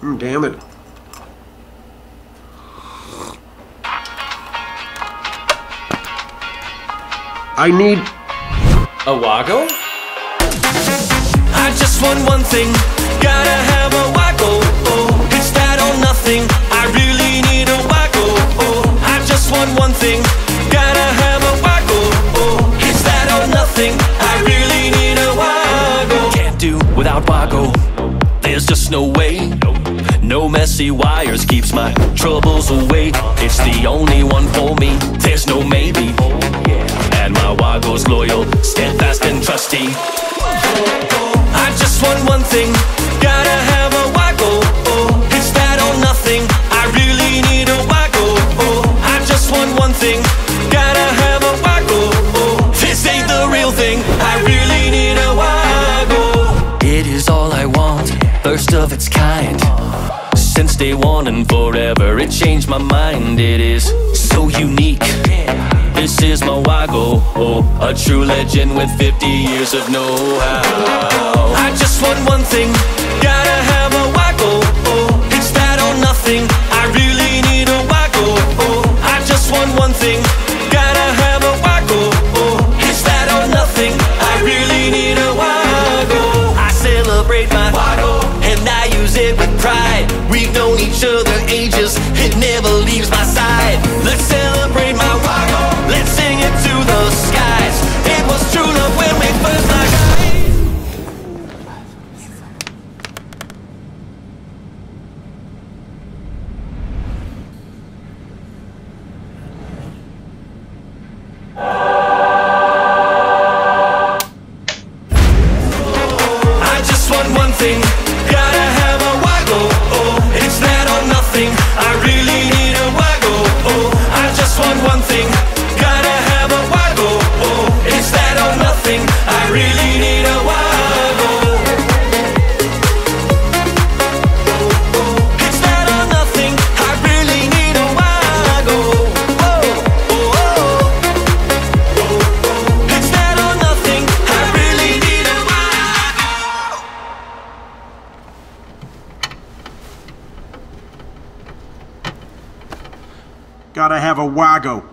Mm, damn it. I need. A Wago? I just want one thing, gotta have a Wago. Oh, it's that or nothing. I really need a Wago. Oh, I just want one thing, gotta have No way. No messy wires keeps my troubles away. It's the only one for me. There's no maybe. And my Wago's loyal, steadfast and trusty. I just want one thing, gotta have a Wago. Oh, it's that or nothing. I really need a Wago. Oh, I just want one thing, gotta have a Wago. Oh, this ain't the real thing. I really need a Wago. It is all I want, first of its kind. Since day one and forever, it changed my mind. It is so unique. This is my Wago, oh, a true legend with 50 years of know-how. I just want one thing, gotta have a Wago, oh, it's that or nothing. I really need a Wago, oh, I just want one thing, pride. We've known each other ages, it never leaves my Gotta have a Wago.